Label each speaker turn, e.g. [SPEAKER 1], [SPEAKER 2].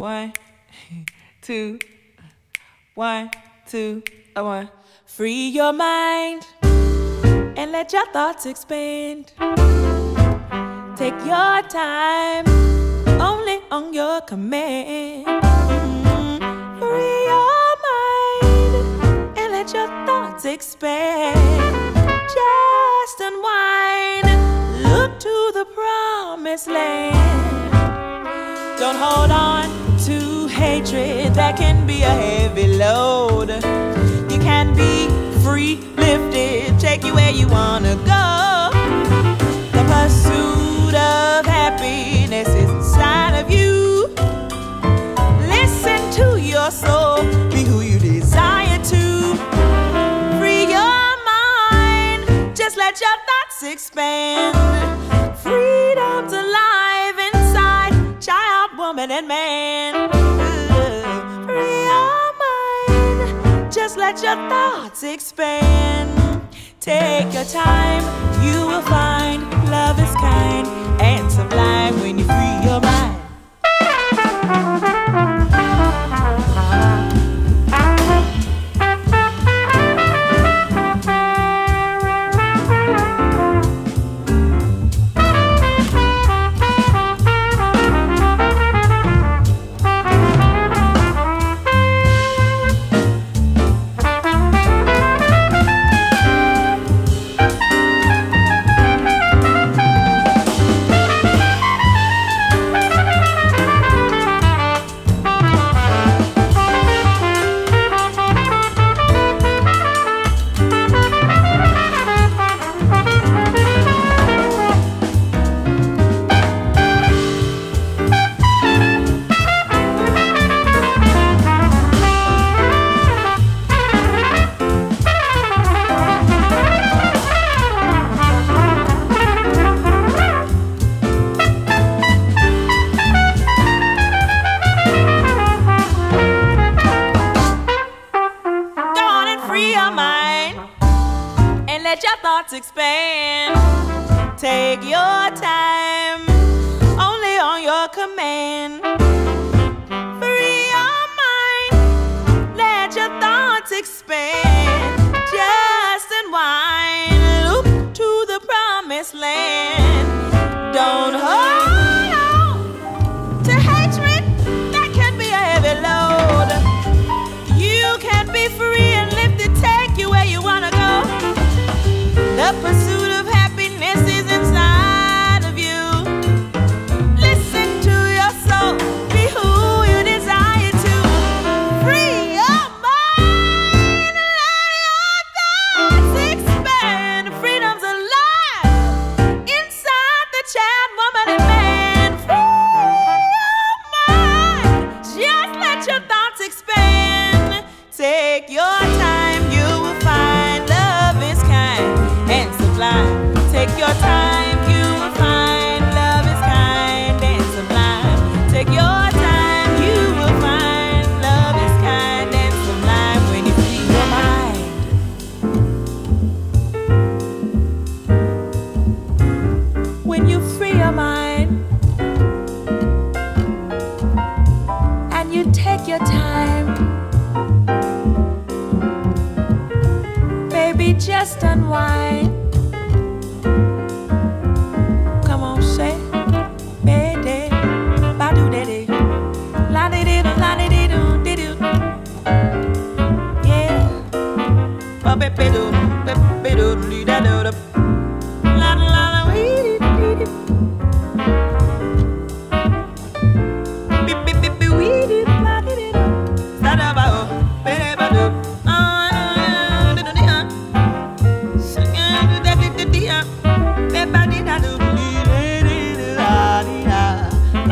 [SPEAKER 1] One, two, one, two, a one. Free your mind and let your thoughts expand. Take your time, only on your command. Mm, Free your mind and let your thoughts expand. Just unwind, look to the promised land. Don't hold on hatred that can be a heavy load. You can be free lifted, take you where you wanna go. The pursuit of happiness is inside of you. Listen to your soul, be who you desire to. Free your mind, just let your thoughts expand. Let your thoughts expand. Take your time, you will find love is kind let your thoughts expand. Take your time, only on your command. Free your mind, let your thoughts expand. Just unwind, look to the promised land. Don't hold The pursuit just unwind. Come on, say, baby, ba do de de, la di di do, la di di do, di do. Yeah, ba be be do, be be do.